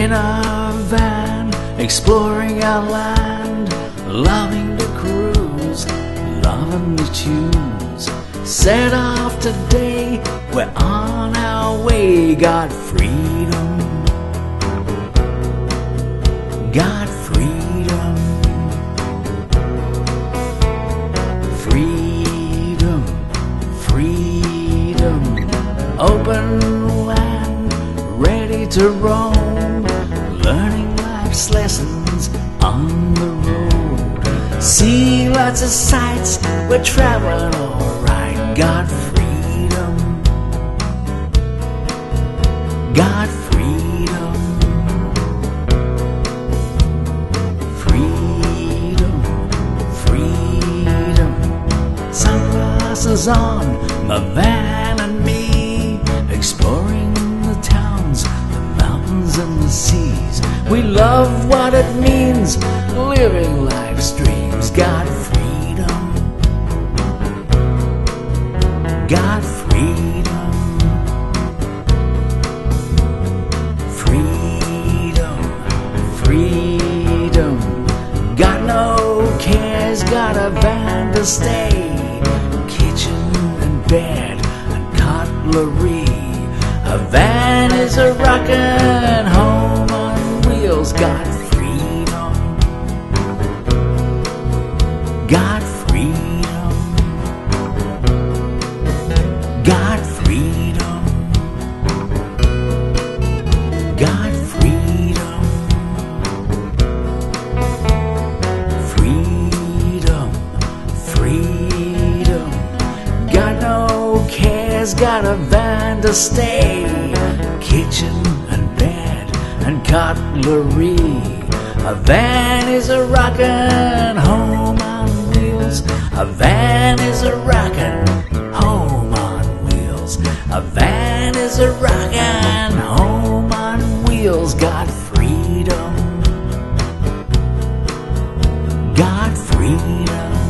in our van, exploring our land, loving to cruise, loving to choose. Set off today, we're on our way, got freedom, got freedom, freedom, freedom, open land, ready to roam, learning life's lessons on the road. See lots of sights, we're traveling alright, got freedom, got freedom, freedom, freedom. Sunglasses on, my van means, living life's dreams. Got freedom, got freedom, freedom, freedom. Got no cares, got a van to stay. Kitchen and bed and cutlery. A van is a rockin' home got freedom, got freedom, got freedom. Freedom, freedom. Got no cares, got a van to stay. Kitchen and bed and cutlery. A van is a rockin' home. A van is a rockin' home on wheels. A van is a rockin' home on wheels. Got freedom. Got freedom.